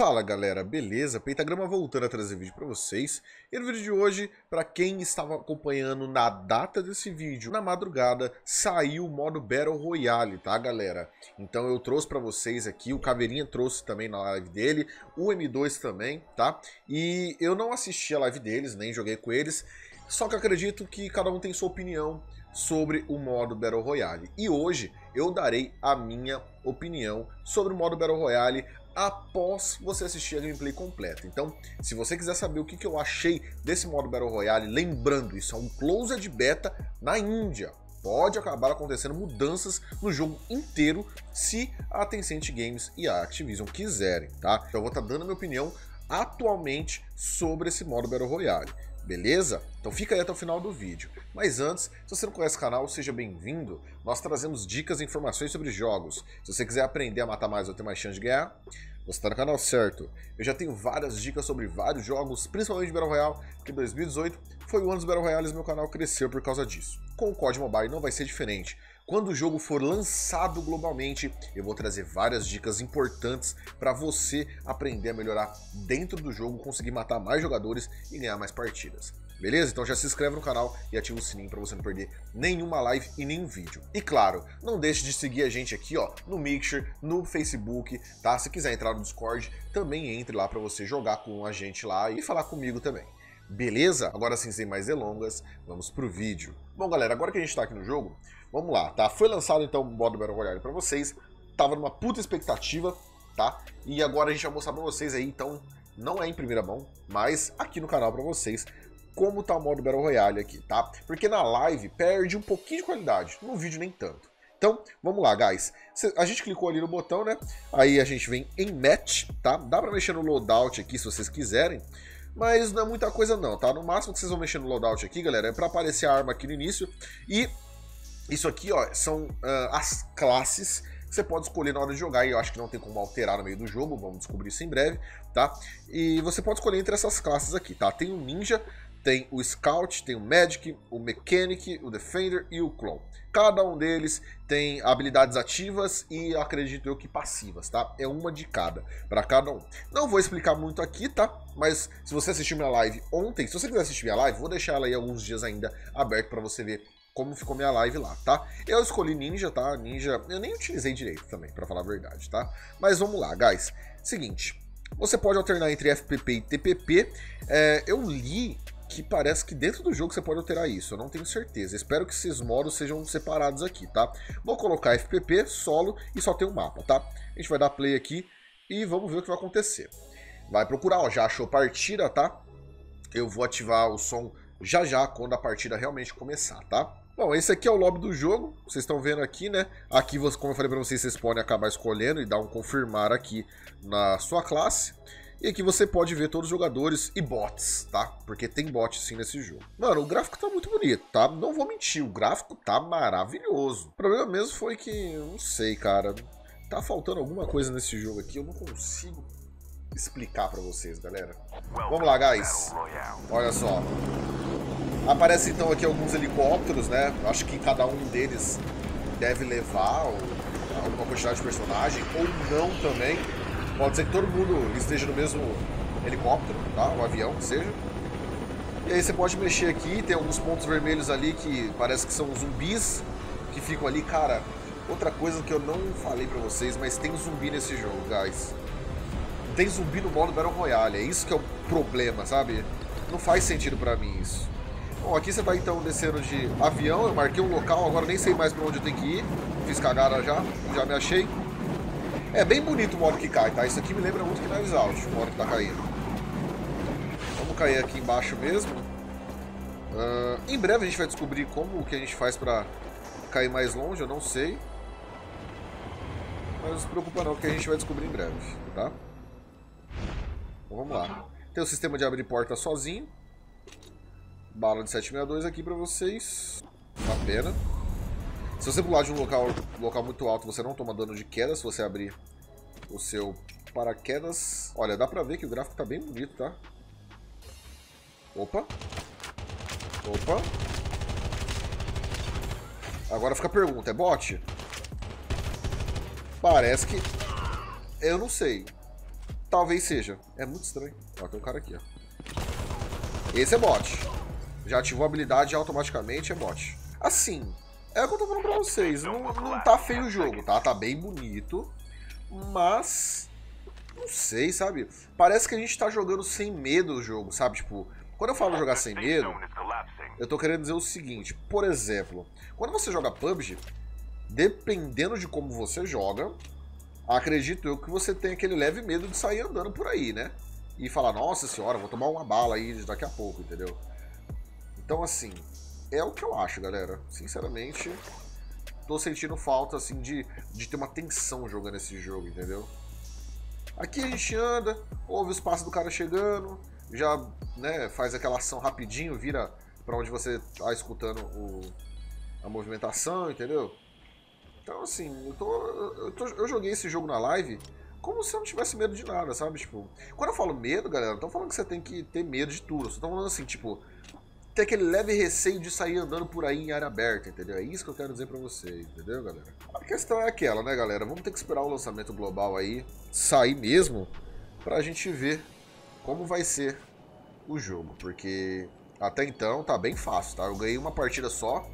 Fala galera, beleza? Pentagrama voltando a trazer vídeo para vocês. E no vídeo de hoje, para quem estava acompanhando na data desse vídeo, na madrugada, saiu o modo Battle Royale, tá galera? Então eu trouxe para vocês aqui, o Caveirinha trouxe também na live dele, o M2 também, tá? E eu não assisti a live deles, nem joguei com eles, só que acredito que cada um tem sua opinião sobre o modo Battle Royale. E hoje eu darei a minha opinião sobre o modo Battle Royale após você assistir a gameplay completa. Então, se você quiser saber o que, eu achei desse modo Battle Royale, lembrando, isso é um closed beta na Índia. Pode acabar acontecendo mudanças no jogo inteiro se a Tencent Games e a Activision quiserem, tá? Então eu vou estar tá dando a minha opinião atualmente sobre esse modo Battle Royale. Beleza? Então fica aí até o final do vídeo. Mas antes, se você não conhece o canal, seja bem-vindo. Nós trazemos dicas e informações sobre jogos. Se você quiser aprender a matar mais ou ter mais chance de ganhar, você está no canal certo. Eu já tenho várias dicas sobre vários jogos, principalmente de Battle Royale, porque 2018 foi o ano dos Battle Royales e meu canal cresceu por causa disso. Com o COD Mobile não vai ser diferente. Quando o jogo for lançado globalmente, eu vou trazer várias dicas importantes para você aprender a melhorar dentro do jogo, conseguir matar mais jogadores e ganhar mais partidas. Beleza? Então já se inscreve no canal e ativa o sininho para você não perder nenhuma live e nenhum vídeo. E claro, não deixe de seguir a gente aqui, ó, no Mixer, no Facebook, tá? Se quiser entrar no Discord, também entre lá para você jogar com a gente lá e falar comigo também. Beleza? Agora sim, sem mais delongas, vamos pro vídeo. Bom, galera, agora que a gente tá aqui no jogo, vamos lá, tá? Foi lançado então o modo Battle Royale pra vocês, tava numa puta expectativa, tá? E agora a gente vai mostrar pra vocês aí, então, não é em primeira mão, mas aqui no canal pra vocês, como tá o modo Battle Royale aqui, tá? Porque na live perde um pouquinho de qualidade, no vídeo nem tanto. Então, vamos lá, guys. A gente clicou ali no botão, né? Aí a gente vem em Match, tá? Dá pra mexer no loadout aqui se vocês quiserem mas não é muita coisa não, tá? No máximo que vocês vão mexer no loadout aqui, galera, é para aparecer a arma aqui no início. E isso aqui, ó, são uh, as classes que você pode escolher na hora de jogar, e eu acho que não tem como alterar no meio do jogo, vamos descobrir isso em breve, tá? E você pode escolher entre essas classes aqui, tá? Tem o Ninja, tem o Scout, tem o Magic, o Mechanic, o Defender e o Clone. Cada um deles tem habilidades ativas e acredito eu que passivas, tá? É uma de cada, para cada um. Não vou explicar muito aqui, tá? Mas se você assistiu minha live ontem, se você quiser assistir minha live, vou deixar ela aí alguns dias ainda aberto para você ver como ficou minha live lá, tá? Eu escolhi Ninja, tá? Ninja, eu nem utilizei direito também, para falar a verdade, tá? Mas vamos lá, guys. Seguinte, você pode alternar entre FPP e TPP. É, eu li que parece que dentro do jogo você pode alterar isso, eu não tenho certeza. Espero que esses modos sejam separados aqui, tá? Vou colocar FPP, solo e só tem um mapa, tá? A gente vai dar play aqui e vamos ver o que vai acontecer. Vai procurar, ó, já achou partida, tá? Eu vou ativar o som já já quando a partida realmente começar, tá? Bom, esse aqui é o lobby do jogo, vocês estão vendo aqui, né? Aqui, como eu falei pra vocês, vocês podem acabar escolhendo e dar um confirmar aqui na sua classe. E aqui você pode ver todos os jogadores e bots, tá? Porque tem bots sim nesse jogo. Mano, o gráfico tá muito bonito, tá? Não vou mentir, o gráfico tá maravilhoso. O problema mesmo foi que, não sei, cara. Tá faltando alguma coisa nesse jogo aqui, eu não consigo explicar pra vocês, galera. Vamos lá, guys. Olha só. Aparece então aqui alguns helicópteros, né? Acho que cada um deles deve levar alguma quantidade de personagem, ou não também. Pode ser que todo mundo esteja no mesmo helicóptero, tá? O avião, que seja. E aí você pode mexer aqui, tem alguns pontos vermelhos ali que parece que são zumbis que ficam ali. Cara, outra coisa que eu não falei pra vocês, mas tem zumbi nesse jogo, guys. Tem zumbi no modo Battle Royale, é isso que é o problema, sabe? Não faz sentido pra mim isso. Bom, aqui você vai então descendo de avião, eu marquei um local, agora nem sei mais pra onde eu tenho que ir. Fiz cagada já, já me achei. É bem bonito o modo que cai, tá? Isso aqui me lembra muito Knives Out, o modo que tá caindo. Vamos cair aqui embaixo mesmo. Uh, em breve a gente vai descobrir como que a gente faz pra cair mais longe, eu não sei. Mas não se preocupa não, que a gente vai descobrir em breve, tá? Então vamos lá. Tem o sistema de abrir porta sozinho. Bala de 762 aqui pra vocês. Uma pena. Se você pular de um local, local muito alto, você não toma dano de queda se você abrir o seu paraquedas. Olha, dá pra ver que o gráfico tá bem bonito, tá? Opa. Opa. Agora fica a pergunta, é bot? Parece que... Eu não sei. Talvez seja. É muito estranho. Ó, tem um cara aqui, ó. Esse é bot. Já ativou a habilidade automaticamente, é bot. Assim, é o que eu tô falando pra vocês. Não, não tá feio o jogo, tá? Tá bem bonito. Mas... Não sei, sabe? Parece que a gente tá jogando sem medo o jogo, sabe? Tipo, quando eu falo jogar sem medo, eu tô querendo dizer o seguinte. Por exemplo, quando você joga PUBG, dependendo de como você joga, acredito eu que você tem aquele leve medo de sair andando por aí, né? E falar, nossa senhora, vou tomar uma bala aí daqui a pouco, entendeu? Então, assim, é o que eu acho, galera. Sinceramente, tô sentindo falta, assim, de, de ter uma tensão jogando esse jogo, entendeu? Aqui a gente anda, ouve os passos do cara chegando, já né, faz aquela ação rapidinho, vira para onde você tá escutando o, a movimentação, entendeu? Então, assim, eu, tô, eu, tô, eu joguei esse jogo na live como se eu não tivesse medo de nada, sabe? Tipo, quando eu falo medo, galera, não tô falando que você tem que ter medo de tudo. Só tô falando assim, tipo, ter aquele leve receio de sair andando por aí em área aberta, entendeu? É isso que eu quero dizer pra vocês, entendeu, galera? A questão é aquela, né, galera? Vamos ter que esperar o lançamento global aí sair mesmo pra gente ver como vai ser o jogo, porque até então tá bem fácil, tá? Eu ganhei uma partida só,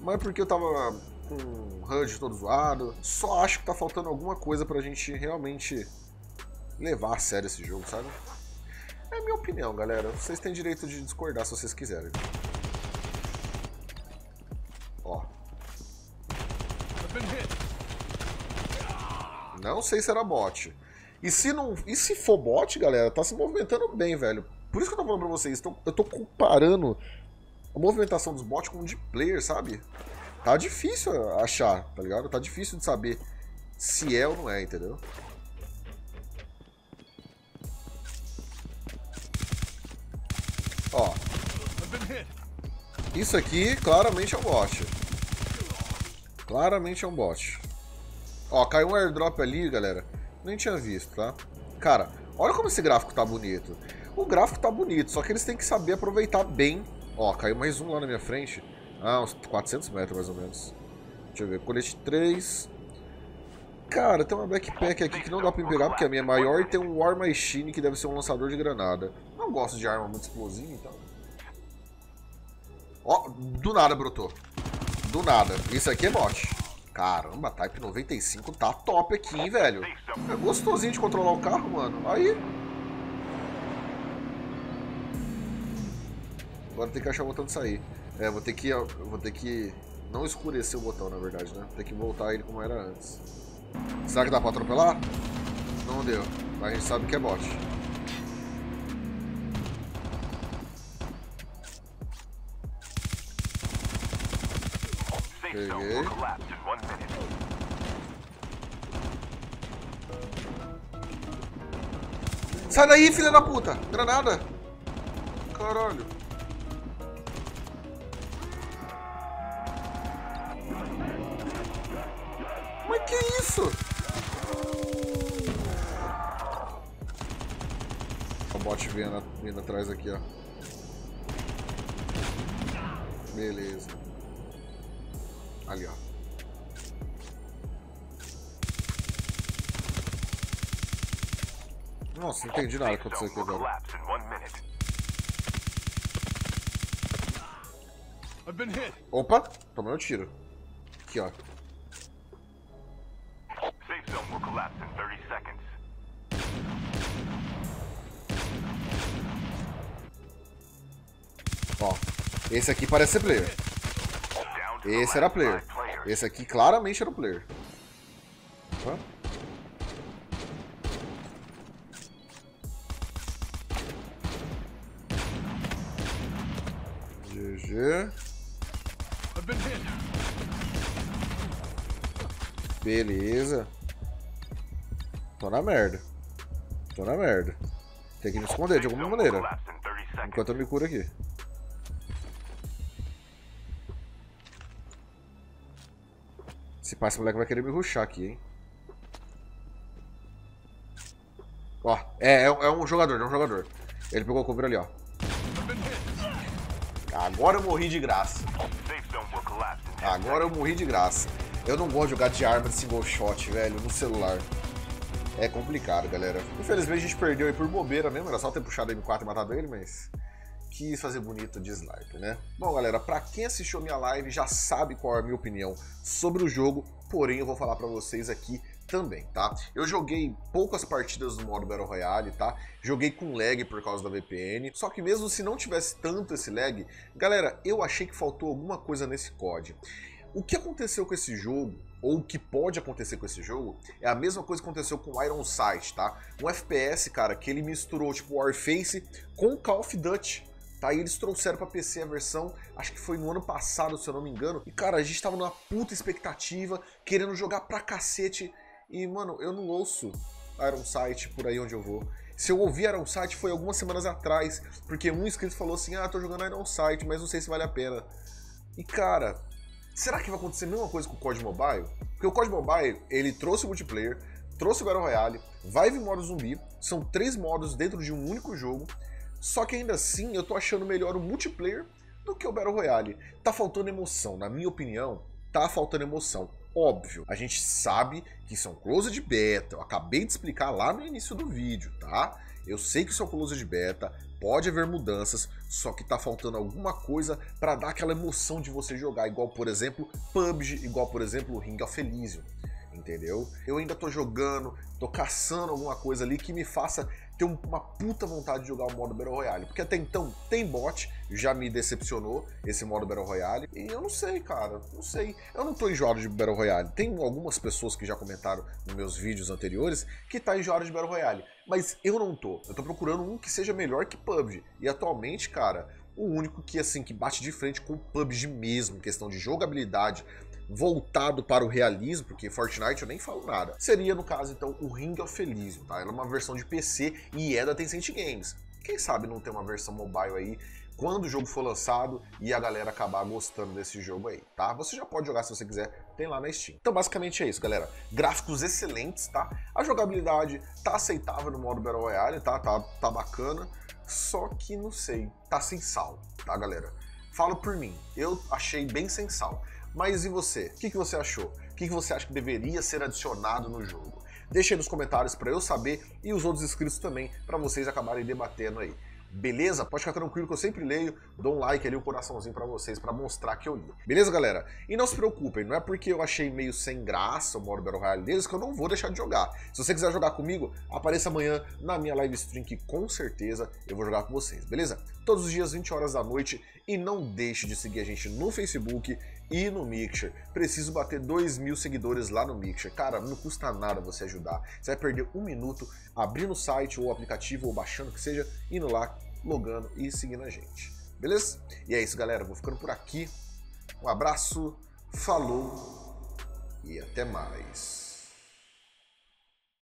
mas porque eu tava com o HUD todo zoado. Só acho que tá faltando alguma coisa pra gente realmente levar a sério esse jogo, sabe? É a minha opinião, galera. Vocês têm direito de discordar se vocês quiserem. Ó. Não sei se era bot. E se não, e se for bot, galera, tá se movimentando bem, velho. Por isso que eu tô falando pra vocês, eu tô comparando a movimentação dos bots com o de player, sabe? Tá difícil achar, tá ligado? Tá difícil de saber se é ou não é, entendeu? Ó. Isso aqui claramente é um bot. Claramente é um bot. Ó, caiu um airdrop ali, galera. Nem tinha visto, tá? Cara, olha como esse gráfico tá bonito. O gráfico tá bonito, só que eles têm que saber aproveitar bem. Ó, caiu mais um lá na minha frente. Ah, uns 400 metros mais ou menos. Deixa eu ver, colete 3. Cara, tem uma backpack aqui que não dá pra pegar porque a minha é maior e tem um War Machine que deve ser um lançador de granada. Não gosto de arma muito explosiva, então. Ó, do nada brotou. Do nada. Isso aqui é bot. Caramba, Type 95 tá top aqui, hein, velho. É gostosinho de controlar o carro, mano. Aí. Agora tem que achar o botão de sair. É, vou ter que. Vou ter que. Não escurecer o botão, na verdade, né? Tem que voltar ele como era antes. Será que dá pra atropelar? Não deu. Mas a gente sabe que é bot. Peguei. Sai daí, filha da puta! Granada! Caralho. Isso? O bot vindo, vindo atrás aqui, ó. Beleza. Ali, ó. Nossa, não entendi nada que aconteceu aqui agora. Opa, tomei um tiro. Aqui, ó. Ó, esse aqui parece ser player. Esse era player. Esse aqui claramente era o player. GG. Beleza. Tô na merda. Tô na merda. Tem que me esconder de alguma maneira. Enquanto eu me curo aqui. Esse pai, esse moleque vai querer me ruxar aqui, hein. Ó, é, é, é um jogador, é um jogador. Ele pegou o cover ali, ó. Agora eu morri de graça. Agora eu morri de graça. Eu não gosto de jogar de arma de single shot, velho, no celular. é complicado, galera. Infelizmente a gente perdeu aí por bobeira mesmo, era só ter puxado M4 e matado ele, mas quis fazer bonito de sniper, né? Bom, galera, pra quem assistiu minha live já sabe qual é a minha opinião sobre o jogo, porém eu vou falar pra vocês aqui também, tá? Eu joguei poucas partidas no modo Battle Royale, tá? Joguei com lag por causa da VPN, só que mesmo se não tivesse tanto esse lag, galera, eu achei que faltou alguma coisa nesse COD. O que aconteceu com esse jogo, ou o que pode acontecer com esse jogo, é a mesma coisa que aconteceu com Iron Sight, tá? Um FPS, cara, que ele misturou, tipo, Warface com Call of Duty. Tá, e eles trouxeram pra PC a versão, acho que foi no ano passado, se eu não me engano. E, cara, a gente tava numa puta expectativa, querendo jogar pra cacete. E, mano, eu não ouço Iron Sight por aí onde eu vou. Se eu ouvi Iron Sight foi algumas semanas atrás, porque um inscrito falou assim, ah, tô jogando Iron Sight, mas não sei se vale a pena. E, cara, será que vai acontecer a mesma coisa com o COD Mobile? Porque o COD Mobile, ele trouxe o multiplayer, trouxe o Battle Royale, vai vir modo zumbi, são três modos dentro de um único jogo, só que ainda assim eu tô achando melhor o multiplayer do que o Battle Royale. Tá faltando emoção, na minha opinião, tá faltando emoção. Óbvio, a gente sabe que isso é um close de beta, eu acabei de explicar lá no início do vídeo, tá? Eu sei que isso é um close de beta, pode haver mudanças, só que tá faltando alguma coisa para dar aquela emoção de você jogar, igual por exemplo PUBG, igual por exemplo Ring of Elysium entendeu? Eu ainda tô jogando, tô caçando alguma coisa ali que me faça ter uma puta vontade de jogar o modo Battle Royale. Porque até então tem bot, já me decepcionou esse modo Battle Royale. E eu não sei, cara, não sei. Eu não tô enjoado de Battle Royale. Tem algumas pessoas que já comentaram nos meus vídeos anteriores que tá enjoado de Battle Royale. Mas eu não tô. Eu tô procurando um que seja melhor que PUBG. E atualmente, cara, o único que assim que bate de frente com o PUBG mesmo, questão de jogabilidade, voltado para o realismo, porque Fortnite eu nem falo nada. Seria, no caso, então, o Ring of Elysium, tá? Ela é uma versão de PC e é da Tencent Games. Quem sabe não ter uma versão mobile aí quando o jogo for lançado e a galera acabar gostando desse jogo aí, tá? Você já pode jogar se você quiser, tem lá na Steam. Então basicamente é isso, galera. Gráficos excelentes, tá? A jogabilidade tá aceitável no modo Battle Royale, tá? Tá, tá bacana, só que não sei, tá sem sal, tá, galera? Falo por mim, eu achei bem sem sal. Mas e você? O que, que você achou? O que, que você acha que deveria ser adicionado no jogo? Deixe aí nos comentários para eu saber e os outros inscritos também, para vocês acabarem debatendo aí. Beleza? Pode ficar tranquilo que eu sempre leio, dou um like ali, um coraçãozinho para vocês para mostrar que eu li. Beleza, galera? E não se preocupem, não é porque eu achei meio sem graça o modo Battle Royale deles que eu não vou deixar de jogar. Se você quiser jogar comigo, apareça amanhã na minha live stream que com certeza eu vou jogar com vocês, beleza? Todos os dias 20 horas da noite e não deixe de seguir a gente no Facebook e no Mixer. Preciso bater 2 mil seguidores lá no Mixer. Cara, não custa nada você ajudar. Você vai perder um minuto abrindo o site ou o aplicativo ou baixando que seja, indo lá, logando e seguindo a gente. Beleza? E é isso, galera. Vou ficando por aqui. Um abraço, falou e até mais.